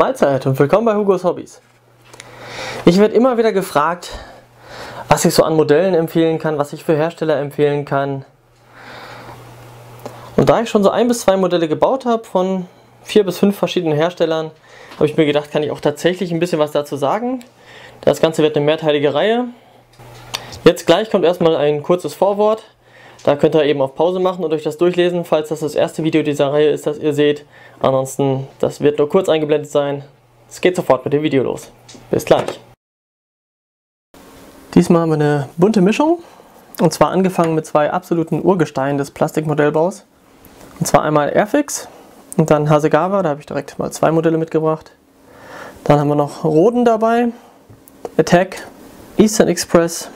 Mahlzeit und willkommen bei Hugos Hobbys. Ich werde immer wieder gefragt, was ich so an Modellen empfehlen kann, was ich für Hersteller empfehlen kann. Und da ich schon so ein bis zwei Modelle gebaut habe von vier bis fünf verschiedenen Herstellern, habe ich mir gedacht, kann ich auch tatsächlich ein bisschen was dazu sagen. Das Ganze wird eine mehrteilige Reihe. Jetzt gleich kommt erstmal ein kurzes Vorwort. Da könnt ihr eben auf Pause machen und euch das durchlesen, falls das das erste Video dieser Reihe ist, das ihr seht. Ansonsten, das wird nur kurz eingeblendet sein. Es geht sofort mit dem Video los. Bis gleich. Diesmal haben wir eine bunte Mischung. Und zwar angefangen mit zwei absoluten Urgesteinen des Plastikmodellbaus. Und zwar einmal Airfix und dann Hasegawa, da habe ich direkt mal zwei Modelle mitgebracht. Dann haben wir noch Roden dabei, Attack, Eastern Express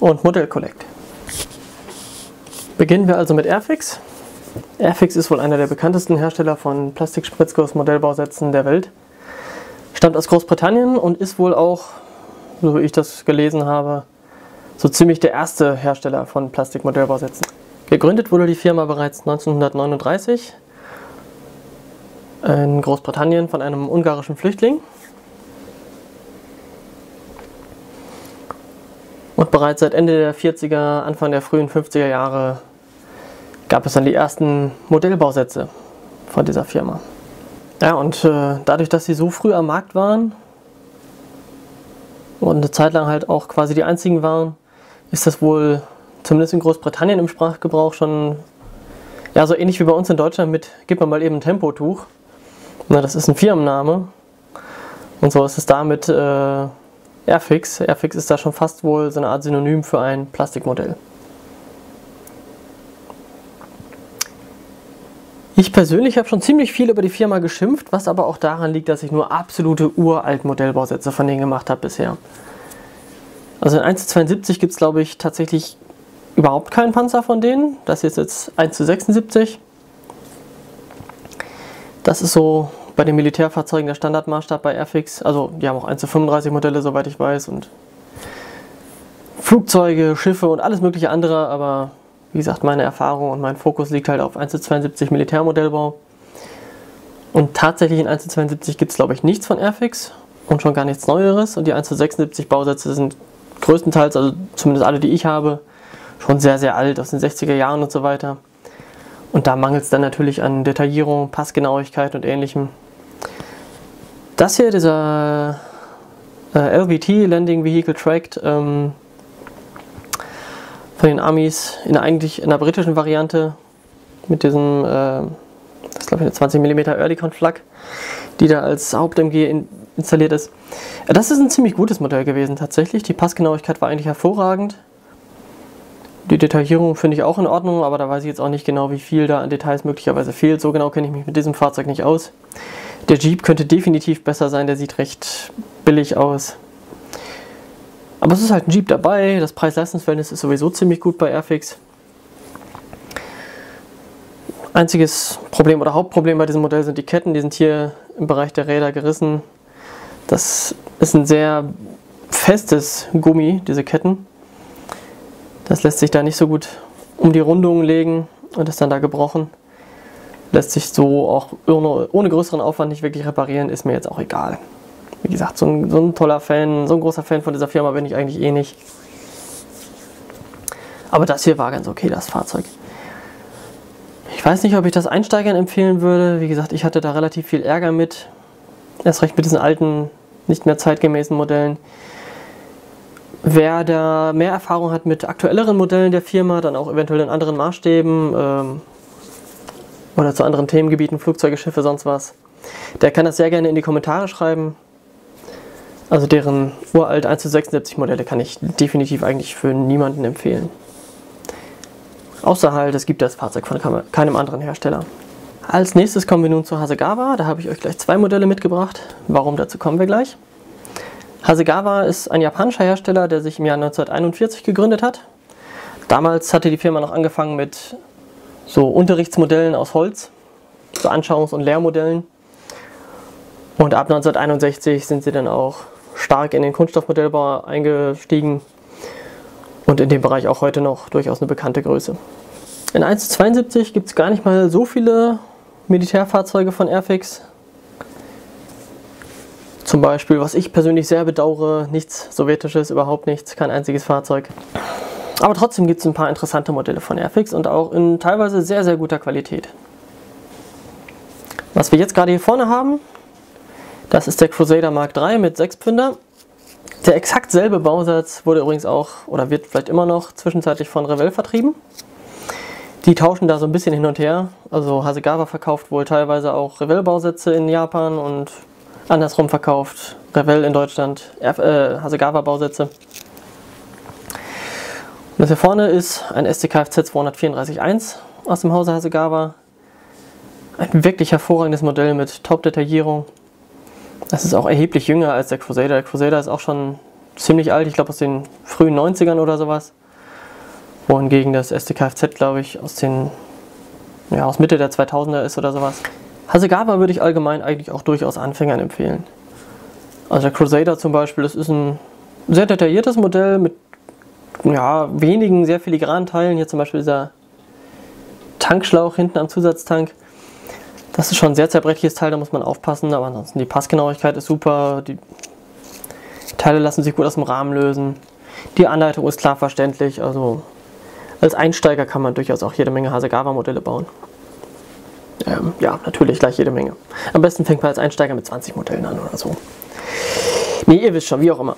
und Modell Collect. Beginnen wir also mit Airfix. Airfix ist wohl einer der bekanntesten Hersteller von Plastikspritzguss-Modellbausätzen der Welt. Stammt aus Großbritannien und ist wohl auch, so wie ich das gelesen habe, so ziemlich der erste Hersteller von Plastikmodellbausätzen. Gegründet wurde die Firma bereits 1939 in Großbritannien von einem ungarischen Flüchtling. Und bereits seit Ende der 40er, Anfang der frühen 50er Jahre gab es dann die ersten Modellbausätze von dieser Firma. Ja, und äh, dadurch, dass sie so früh am Markt waren und eine Zeit lang halt auch quasi die einzigen waren, ist das wohl zumindest in Großbritannien im Sprachgebrauch schon ja, so ähnlich wie bei uns in Deutschland mit gib mir mal eben ein Tempotuch. Na, das ist ein Firmenname. Und so ist es da mit äh, Airfix. Airfix ist da schon fast wohl so eine Art Synonym für ein Plastikmodell. Ich persönlich habe schon ziemlich viel über die Firma geschimpft, was aber auch daran liegt, dass ich nur absolute uralt Modellbausätze von denen gemacht habe bisher. Also in 1 zu 72 gibt es glaube ich tatsächlich überhaupt keinen Panzer von denen. Das ist jetzt 1 zu 76. Das ist so bei den Militärfahrzeugen der Standardmaßstab bei Airfix. Also die haben auch 1 zu 35 Modelle, soweit ich weiß. Und Flugzeuge, Schiffe und alles mögliche andere, aber wie gesagt, meine Erfahrung und mein Fokus liegt halt auf 1 zu 72 Militärmodellbau. Und tatsächlich in 1 zu 72 gibt es, glaube ich, nichts von Airfix und schon gar nichts Neueres. Und die 1 zu 76 Bausätze sind größtenteils, also zumindest alle, die ich habe, schon sehr, sehr alt, aus den 60er Jahren und so weiter. Und da mangelt es dann natürlich an Detaillierung, Passgenauigkeit und ähnlichem. Das hier, dieser äh, LVT, Landing Vehicle Tracked, ähm, von den Amis in eigentlich in der britischen Variante mit diesem, äh, das glaube ich eine 20 mm Earlycon Flak, die da als Haupt-MG in, installiert ist. Das ist ein ziemlich gutes Modell gewesen tatsächlich. Die Passgenauigkeit war eigentlich hervorragend. Die Detaillierung finde ich auch in Ordnung, aber da weiß ich jetzt auch nicht genau, wie viel da an Details möglicherweise fehlt. So genau kenne ich mich mit diesem Fahrzeug nicht aus. Der Jeep könnte definitiv besser sein, der sieht recht billig aus. Aber es ist halt ein Jeep dabei, das Preis-Leistungs-Verhältnis ist sowieso ziemlich gut bei Airfix. Einziges Problem oder Hauptproblem bei diesem Modell sind die Ketten, die sind hier im Bereich der Räder gerissen. Das ist ein sehr festes Gummi, diese Ketten. Das lässt sich da nicht so gut um die Rundungen legen und ist dann da gebrochen. Lässt sich so auch ohne, ohne größeren Aufwand nicht wirklich reparieren, ist mir jetzt auch egal. Wie gesagt, so ein, so ein toller Fan, so ein großer Fan von dieser Firma bin ich eigentlich eh nicht. Aber das hier war ganz okay, das Fahrzeug. Ich weiß nicht, ob ich das Einsteigern empfehlen würde. Wie gesagt, ich hatte da relativ viel Ärger mit. Erst recht mit diesen alten, nicht mehr zeitgemäßen Modellen. Wer da mehr Erfahrung hat mit aktuelleren Modellen der Firma, dann auch eventuell in anderen Maßstäben ähm, oder zu anderen Themengebieten, Flugzeuge, Schiffe, sonst was, der kann das sehr gerne in die Kommentare schreiben. Also deren uralt 1 zu 76 Modelle kann ich definitiv eigentlich für niemanden empfehlen. Außer halt, es gibt das Fahrzeug von keinem anderen Hersteller. Als nächstes kommen wir nun zu Hasegawa. Da habe ich euch gleich zwei Modelle mitgebracht. Warum, dazu kommen wir gleich. Hasegawa ist ein japanischer Hersteller, der sich im Jahr 1941 gegründet hat. Damals hatte die Firma noch angefangen mit so Unterrichtsmodellen aus Holz, so Anschauungs- und Lehrmodellen. Und ab 1961 sind sie dann auch stark in den Kunststoffmodellbau eingestiegen und in dem Bereich auch heute noch durchaus eine bekannte Größe. In 1.72 gibt es gar nicht mal so viele Militärfahrzeuge von Airfix. Zum Beispiel, was ich persönlich sehr bedauere, nichts Sowjetisches, überhaupt nichts, kein einziges Fahrzeug. Aber trotzdem gibt es ein paar interessante Modelle von Airfix und auch in teilweise sehr, sehr guter Qualität. Was wir jetzt gerade hier vorne haben, das ist der Crusader Mark III mit 6-Pfünder. Der exakt selbe Bausatz wurde übrigens auch oder wird vielleicht immer noch zwischenzeitlich von Revell vertrieben. Die tauschen da so ein bisschen hin und her. Also Hasegawa verkauft wohl teilweise auch Revell-Bausätze in Japan und andersrum verkauft Revell in Deutschland äh, Hasegawa-Bausätze. Das hier vorne ist ein STKFZ 234.1 aus dem Hause Hasegawa. Ein wirklich hervorragendes Modell mit Top-Detaillierung. Das ist auch erheblich jünger als der Crusader. Der Crusader ist auch schon ziemlich alt, ich glaube aus den frühen 90ern oder sowas. Wohingegen das STKFZ, glaube ich, aus den ja, aus Mitte der 2000er ist oder sowas. Hasegawa würde ich allgemein eigentlich auch durchaus Anfängern empfehlen. Also der Crusader zum Beispiel, das ist ein sehr detailliertes Modell mit ja, wenigen sehr filigranen Teilen. Hier zum Beispiel dieser Tankschlauch hinten am Zusatztank. Das ist schon ein sehr zerbrechliches Teil, da muss man aufpassen, aber ansonsten die Passgenauigkeit ist super. Die Teile lassen sich gut aus dem Rahmen lösen. Die Anleitung ist klar verständlich, also als Einsteiger kann man durchaus auch jede Menge Hasegawa-Modelle bauen. Ähm, ja, natürlich gleich jede Menge. Am besten fängt man als Einsteiger mit 20 Modellen an oder so. Nee, ihr wisst schon, wie auch immer.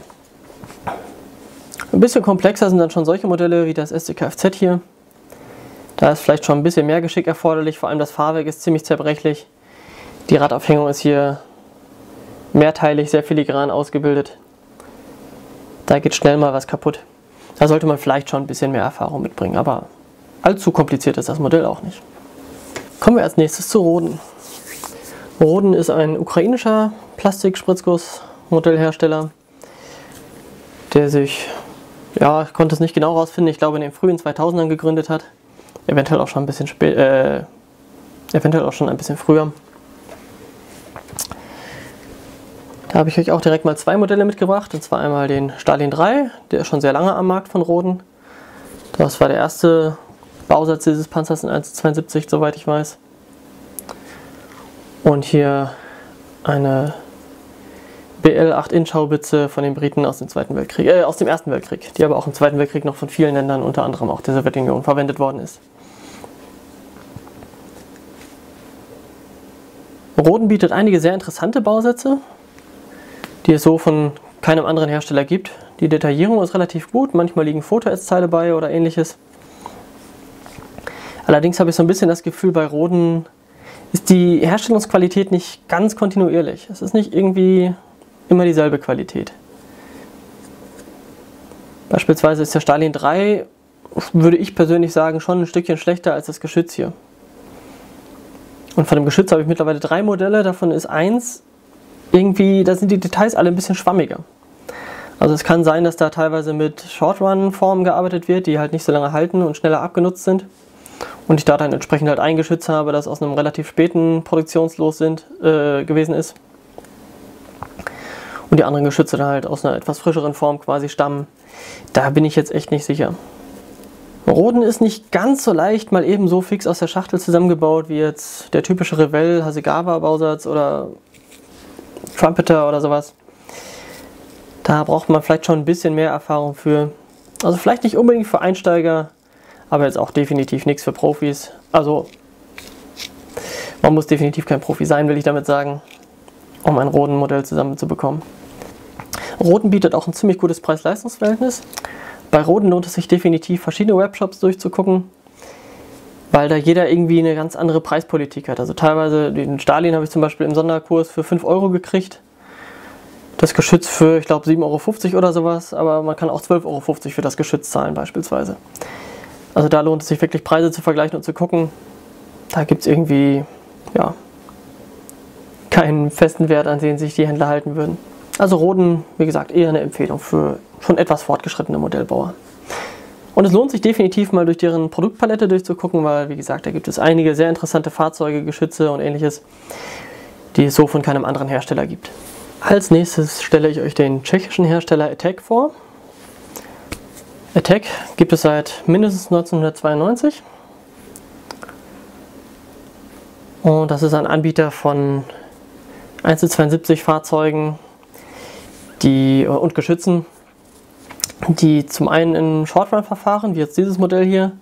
Ein bisschen komplexer sind dann schon solche Modelle wie das SDKFZ hier. Da ist vielleicht schon ein bisschen mehr Geschick erforderlich, vor allem das Fahrwerk ist ziemlich zerbrechlich. Die Radaufhängung ist hier mehrteilig, sehr filigran ausgebildet. Da geht schnell mal was kaputt. Da sollte man vielleicht schon ein bisschen mehr Erfahrung mitbringen, aber allzu kompliziert ist das Modell auch nicht. Kommen wir als nächstes zu Roden. Roden ist ein ukrainischer Plastikspritzguss-Modellhersteller, der sich ja, ich konnte es nicht genau rausfinden, ich glaube in den frühen 2000ern gegründet hat. Eventuell auch schon ein bisschen spät, äh, eventuell auch schon ein bisschen früher. Da habe ich euch auch direkt mal zwei Modelle mitgebracht, und zwar einmal den Stalin 3, der ist schon sehr lange am Markt von Roden. Das war der erste Bausatz dieses Panzers in 1,72, soweit ich weiß. Und hier eine BL-8-Inch-Haubitze von den Briten aus dem, Zweiten Weltkrieg, äh, aus dem Ersten Weltkrieg, die aber auch im Zweiten Weltkrieg noch von vielen Ländern, unter anderem auch der Sowjetunion, verwendet worden ist. Roden bietet einige sehr interessante Bausätze, die es so von keinem anderen Hersteller gibt. Die Detaillierung ist relativ gut, manchmal liegen Foto-Teile bei oder ähnliches. Allerdings habe ich so ein bisschen das Gefühl, bei Roden ist die Herstellungsqualität nicht ganz kontinuierlich. Es ist nicht irgendwie immer dieselbe Qualität. Beispielsweise ist der Stalin 3, würde ich persönlich sagen, schon ein Stückchen schlechter als das Geschütz hier. Und von dem Geschütz habe ich mittlerweile drei Modelle, davon ist eins irgendwie, da sind die Details alle ein bisschen schwammiger. Also es kann sein, dass da teilweise mit Short-Run-Formen gearbeitet wird, die halt nicht so lange halten und schneller abgenutzt sind. Und ich da dann entsprechend halt ein Geschütz habe, das aus einem relativ späten Produktionslos sind, äh, gewesen ist und die anderen Geschütze dann halt aus einer etwas frischeren Form quasi stammen. Da bin ich jetzt echt nicht sicher. Roden ist nicht ganz so leicht mal eben so fix aus der Schachtel zusammengebaut wie jetzt der typische Revell Hasegawa Bausatz oder Trumpeter oder sowas. Da braucht man vielleicht schon ein bisschen mehr Erfahrung für. Also vielleicht nicht unbedingt für Einsteiger, aber jetzt auch definitiv nichts für Profis. Also man muss definitiv kein Profi sein, will ich damit sagen, um ein Roden-Modell zusammenzubekommen. Roden bietet auch ein ziemlich gutes Preis-Leistungs-Verhältnis. Bei Roden lohnt es sich definitiv, verschiedene Webshops durchzugucken, weil da jeder irgendwie eine ganz andere Preispolitik hat. Also teilweise, den Stalin habe ich zum Beispiel im Sonderkurs für 5 Euro gekriegt. Das Geschütz für, ich glaube, 7,50 Euro oder sowas, aber man kann auch 12,50 Euro für das Geschütz zahlen beispielsweise. Also da lohnt es sich wirklich Preise zu vergleichen und zu gucken. Da gibt es irgendwie, ja, keinen festen Wert, an den sich die Händler halten würden. Also Roden, wie gesagt, eher eine Empfehlung für schon etwas fortgeschrittene Modellbauer. Und es lohnt sich definitiv mal durch deren Produktpalette durchzugucken, weil, wie gesagt, da gibt es einige sehr interessante Fahrzeuge, Geschütze und ähnliches, die es so von keinem anderen Hersteller gibt. Als nächstes stelle ich euch den tschechischen Hersteller Attack vor. Attack gibt es seit mindestens 1992. Und das ist ein Anbieter von 1 zu 72 Fahrzeugen die, und Geschützen, die zum einen in Short-Run-Verfahren, wie jetzt dieses Modell hier,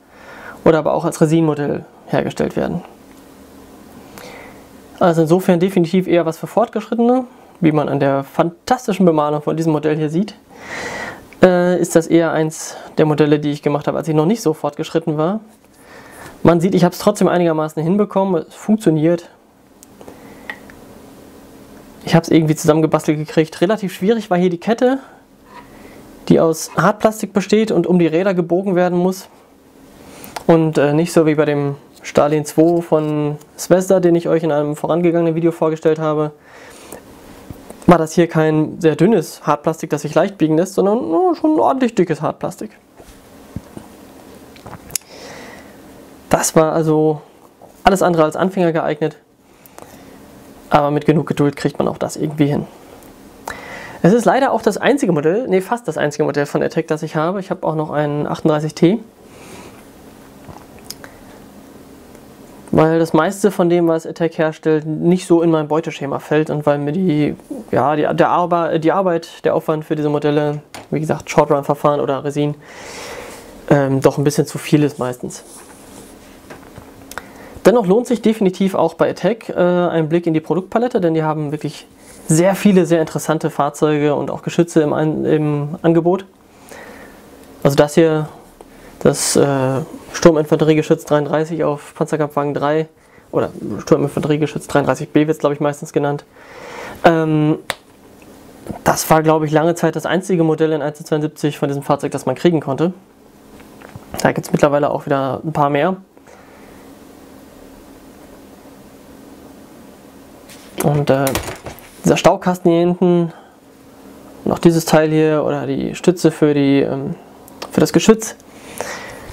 oder aber auch als Resin-Modell hergestellt werden. Also insofern definitiv eher was für Fortgeschrittene, wie man an der fantastischen Bemalung von diesem Modell hier sieht. Äh, ist das eher eins der Modelle, die ich gemacht habe, als ich noch nicht so fortgeschritten war. Man sieht, ich habe es trotzdem einigermaßen hinbekommen, es funktioniert. Ich habe es irgendwie zusammengebastelt gekriegt. Relativ schwierig war hier die Kette, die aus Hartplastik besteht und um die Räder gebogen werden muss. Und äh, nicht so wie bei dem Stalin 2 von Svesda, den ich euch in einem vorangegangenen Video vorgestellt habe, war das hier kein sehr dünnes Hartplastik, das sich leicht biegen lässt, sondern oh, schon ein ordentlich dickes Hartplastik. Das war also alles andere als Anfänger geeignet, aber mit genug Geduld kriegt man auch das irgendwie hin. Es ist leider auch das einzige Modell, nee, fast das einzige Modell von Attack, das ich habe. Ich habe auch noch einen 38T. weil das meiste von dem, was Attack herstellt, nicht so in mein Beuteschema fällt und weil mir die, ja, die, der Arbe die Arbeit, der Aufwand für diese Modelle, wie gesagt, Short-Run-Verfahren oder Resin, ähm, doch ein bisschen zu viel ist meistens. Dennoch lohnt sich definitiv auch bei Attack äh, ein Blick in die Produktpalette, denn die haben wirklich sehr viele, sehr interessante Fahrzeuge und auch Geschütze im, im Angebot. Also das hier das äh, Sturminfanteriegeschütz 33 auf Panzerkampfwagen 3 oder Sturminfanteriegeschütz 33B wird es glaube ich meistens genannt. Ähm, das war glaube ich lange Zeit das einzige Modell in 172 von diesem Fahrzeug, das man kriegen konnte. Da gibt es mittlerweile auch wieder ein paar mehr. Und äh, dieser Staukasten hier hinten, noch dieses Teil hier oder die Stütze für, die, ähm, für das Geschütz,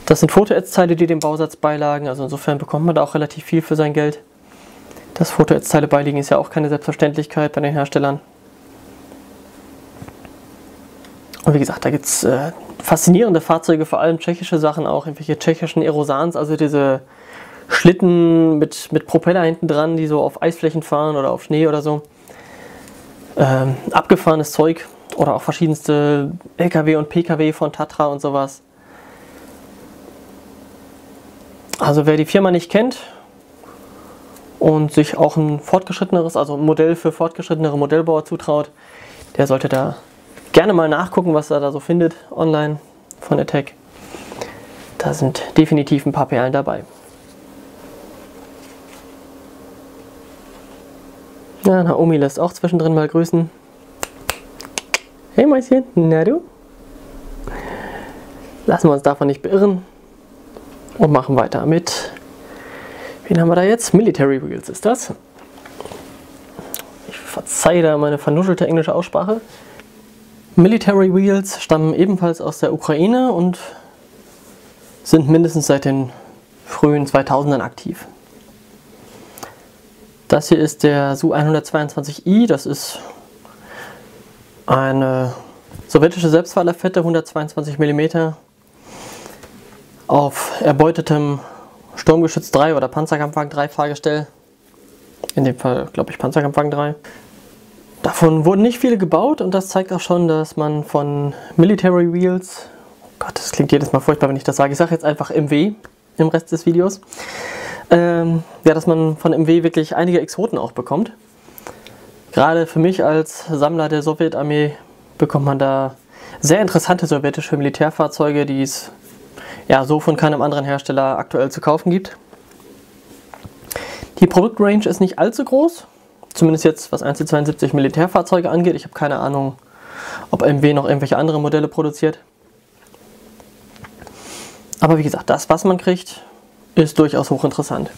das sind Fotoätzteile, die dem Bausatz beilagen, also insofern bekommt man da auch relativ viel für sein Geld. Dass Fotoätzteile beiliegen ist ja auch keine Selbstverständlichkeit bei den Herstellern. Und wie gesagt, da gibt es äh, faszinierende Fahrzeuge, vor allem tschechische Sachen auch, irgendwelche tschechischen Aerosans, also diese Schlitten mit, mit Propeller hinten dran, die so auf Eisflächen fahren oder auf Schnee oder so. Ähm, abgefahrenes Zeug oder auch verschiedenste LKW und PKW von Tatra und sowas. Also wer die Firma nicht kennt und sich auch ein fortgeschritteneres, also ein Modell für fortgeschrittenere Modellbauer zutraut, der sollte da gerne mal nachgucken, was er da so findet online von Attack. Da sind definitiv ein paar Perlen dabei. Ja, Naomi lässt auch zwischendrin mal grüßen. Hey Mäuschen, na du? Lassen wir uns davon nicht beirren und machen weiter mit. Wen haben wir da jetzt? Military Wheels ist das. Ich verzeihe da meine vernuschelte englische Aussprache. Military Wheels stammen ebenfalls aus der Ukraine und sind mindestens seit den frühen 2000ern aktiv. Das hier ist der Su-122i, das ist eine sowjetische Selbstfahrlafette, 122 mm, auf erbeutetem Sturmgeschütz 3 oder Panzerkampfwagen 3 Fahrgestell. In dem Fall, glaube ich, Panzerkampfwagen 3. Davon wurden nicht viele gebaut und das zeigt auch schon, dass man von Military Wheels, oh Gott, das klingt jedes Mal furchtbar, wenn ich das sage, ich sage jetzt einfach MW im Rest des Videos, ähm, ja, dass man von MW wirklich einige Exoten auch bekommt. Gerade für mich als Sammler der Sowjetarmee bekommt man da sehr interessante sowjetische Militärfahrzeuge, die es ja, so von keinem anderen Hersteller aktuell zu kaufen gibt. Die Produktrange ist nicht allzu groß, zumindest jetzt was 1 Militärfahrzeuge angeht. Ich habe keine Ahnung, ob MW noch irgendwelche andere Modelle produziert. Aber wie gesagt, das, was man kriegt, ist durchaus hochinteressant.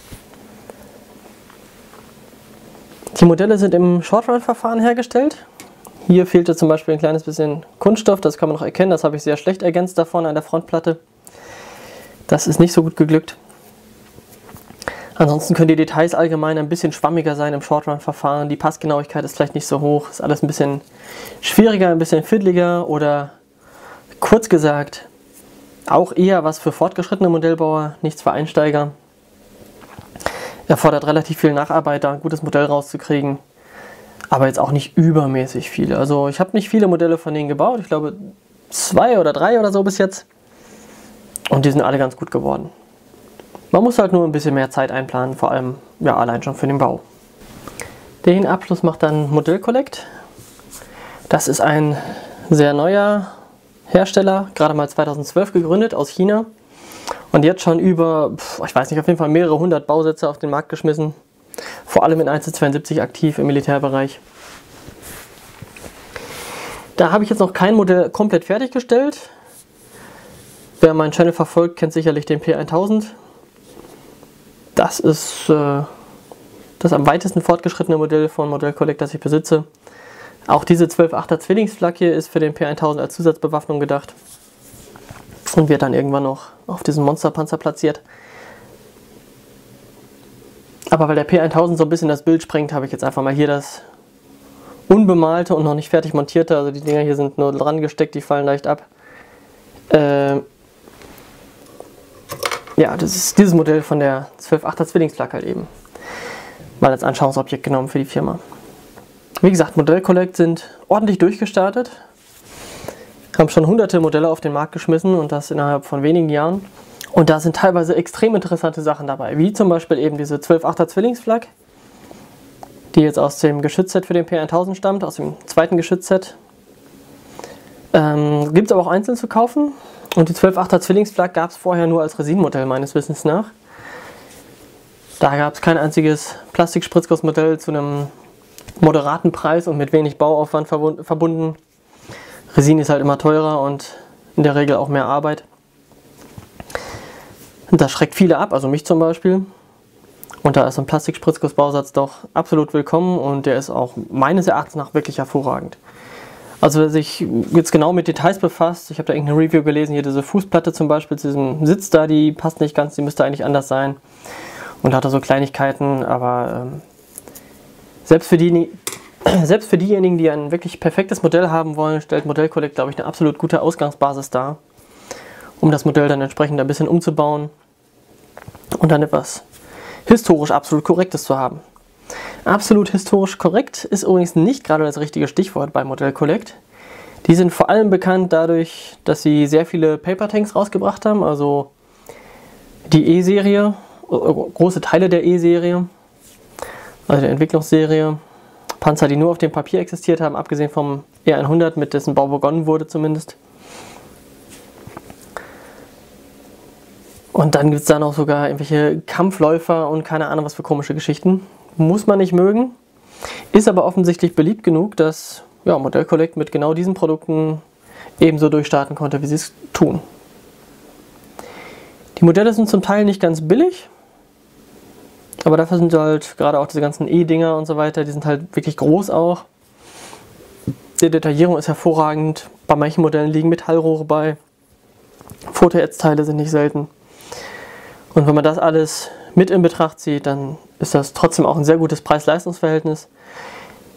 Die Modelle sind im Short-Run-Verfahren hergestellt. Hier fehlte zum Beispiel ein kleines bisschen Kunststoff, das kann man noch erkennen, das habe ich sehr schlecht ergänzt davon an der Frontplatte. Das ist nicht so gut geglückt. Ansonsten können die Details allgemein ein bisschen schwammiger sein im Short-Run-Verfahren. Die Passgenauigkeit ist vielleicht nicht so hoch. Ist alles ein bisschen schwieriger, ein bisschen fiddliger oder kurz gesagt auch eher was für fortgeschrittene Modellbauer, nichts für Einsteiger. Erfordert relativ viel Nacharbeit, da ein gutes Modell rauszukriegen. aber jetzt auch nicht übermäßig viele. Also ich habe nicht viele Modelle von denen gebaut. Ich glaube zwei oder drei oder so bis jetzt. Und die sind alle ganz gut geworden. Man muss halt nur ein bisschen mehr Zeit einplanen, vor allem ja allein schon für den Bau. Den Abschluss macht dann Modell Collect. Das ist ein sehr neuer Hersteller, gerade mal 2012 gegründet aus China und jetzt schon über, ich weiß nicht, auf jeden Fall mehrere hundert Bausätze auf den Markt geschmissen. Vor allem in 1.72 aktiv im Militärbereich. Da habe ich jetzt noch kein Modell komplett fertiggestellt. Wer meinen Channel verfolgt, kennt sicherlich den P1000. Das ist äh, das am weitesten fortgeschrittene Modell von Modell Collect, das ich besitze. Auch diese 12.8er Zwillingsflak hier ist für den P1000 als Zusatzbewaffnung gedacht und wird dann irgendwann noch auf diesem Monsterpanzer platziert. Aber weil der P1000 so ein bisschen das Bild sprengt, habe ich jetzt einfach mal hier das unbemalte und noch nicht fertig montierte. Also die Dinger hier sind nur dran gesteckt, die fallen leicht ab. Äh, ja, das ist dieses Modell von der 12.8er Zwillingsflak halt eben. Mal als Anschauungsobjekt genommen für die Firma. Wie gesagt, Modell Collect sind ordentlich durchgestartet. Haben schon hunderte Modelle auf den Markt geschmissen und das innerhalb von wenigen Jahren. Und da sind teilweise extrem interessante Sachen dabei, wie zum Beispiel eben diese 12.8er Zwillingsflak, die jetzt aus dem Geschützset für den P1000 stammt, aus dem zweiten Geschützset. Ähm, Gibt es aber auch einzeln zu kaufen. Und die 12.8er Zwillingsflak gab es vorher nur als Resinmodell meines Wissens nach. Da gab es kein einziges Plastikspritzgussmodell zu einem moderaten Preis und mit wenig Bauaufwand verbunden. Resin ist halt immer teurer und in der Regel auch mehr Arbeit. Das schreckt viele ab, also mich zum Beispiel. Und da ist ein Plastikspritzgussbausatz doch absolut willkommen und der ist auch meines Erachtens nach wirklich hervorragend. Also wer sich jetzt genau mit Details befasst, ich habe da irgendeine Review gelesen, hier diese Fußplatte zum Beispiel zu diesem Sitz da, die passt nicht ganz, die müsste eigentlich anders sein. Und da hat er so Kleinigkeiten, aber ähm, selbst für die, selbst für diejenigen, die ein wirklich perfektes Modell haben wollen, stellt Modell Collect, glaube ich, eine absolut gute Ausgangsbasis dar, um das Modell dann entsprechend ein bisschen umzubauen und dann etwas historisch absolut Korrektes zu haben. Absolut historisch korrekt ist übrigens nicht gerade das richtige Stichwort bei Modell Collect. Die sind vor allem bekannt dadurch, dass sie sehr viele Paper Tanks rausgebracht haben, also die E-Serie, äh, große Teile der E-Serie, also der Entwicklungsserie, Panzer, die nur auf dem Papier existiert haben, abgesehen vom E100, mit dessen Bau begonnen wurde zumindest. Und dann gibt es da noch sogar irgendwelche Kampfläufer und keine Ahnung was für komische Geschichten. Muss man nicht mögen. Ist aber offensichtlich beliebt genug, dass ja, Modell Collect mit genau diesen Produkten ebenso durchstarten konnte, wie sie es tun. Die Modelle sind zum Teil nicht ganz billig, aber dafür sind halt gerade auch diese ganzen E-Dinger und so weiter, die sind halt wirklich groß auch. Die Detaillierung ist hervorragend. Bei manchen Modellen liegen Metallrohre bei. Fotoätzteile sind nicht selten. Und wenn man das alles mit in Betracht zieht, dann ist das trotzdem auch ein sehr gutes Preis-Leistungs-Verhältnis.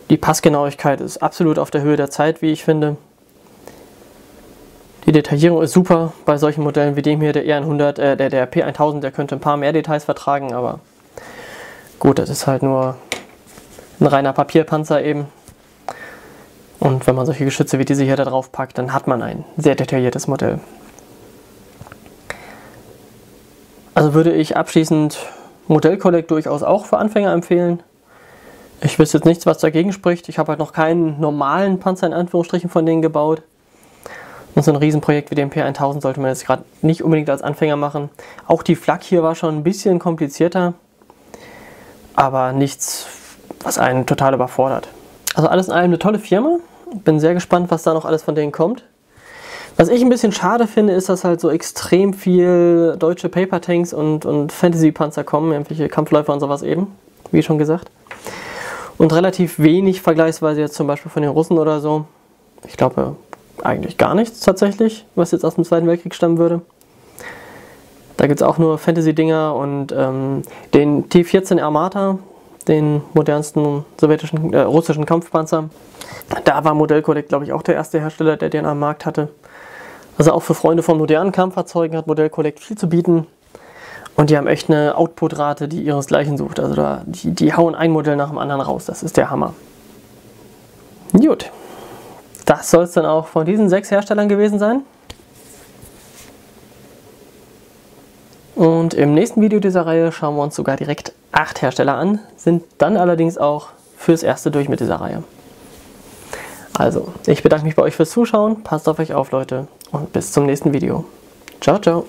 Die Passgenauigkeit ist absolut auf der Höhe der Zeit, wie ich finde. Die Detaillierung ist super bei solchen Modellen wie dem hier, der E100, äh, der, der P1000, der könnte ein paar mehr Details vertragen, aber Gut, das ist halt nur ein reiner Papierpanzer eben. Und wenn man solche Geschütze wie diese hier da drauf packt, dann hat man ein sehr detailliertes Modell. Also würde ich abschließend Modell Collect durchaus auch für Anfänger empfehlen. Ich wüsste jetzt nichts, was dagegen spricht. Ich habe halt noch keinen normalen Panzer in Anführungsstrichen von denen gebaut. Und so ein Riesenprojekt wie den P1000 sollte man jetzt gerade nicht unbedingt als Anfänger machen. Auch die Flak hier war schon ein bisschen komplizierter aber nichts, was einen total überfordert. Also alles in allem eine tolle Firma. Bin sehr gespannt, was da noch alles von denen kommt. Was ich ein bisschen schade finde, ist, dass halt so extrem viel deutsche Paper Tanks und, und Fantasy-Panzer kommen, irgendwelche Kampfläufer und sowas eben, wie schon gesagt. Und relativ wenig vergleichsweise jetzt zum Beispiel von den Russen oder so. Ich glaube eigentlich gar nichts tatsächlich, was jetzt aus dem Zweiten Weltkrieg stammen würde. Da gibt es auch nur Fantasy-Dinger und ähm, den T-14 Armata, den modernsten sowjetischen, äh, russischen Kampfpanzer. Da war Modell Collect, glaube ich, auch der erste Hersteller, der den am Markt hatte. Also auch für Freunde von modernen Kampffahrzeugen hat Modell Collect viel zu bieten. Und die haben echt eine Output-Rate, die ihresgleichen sucht. Also da, die, die hauen ein Modell nach dem anderen raus. Das ist der Hammer. Gut, das soll es dann auch von diesen sechs Herstellern gewesen sein. Und im nächsten Video dieser Reihe schauen wir uns sogar direkt acht Hersteller an, sind dann allerdings auch fürs erste durch mit dieser Reihe. Also, ich bedanke mich bei euch fürs Zuschauen, passt auf euch auf Leute und bis zum nächsten Video. Ciao, ciao.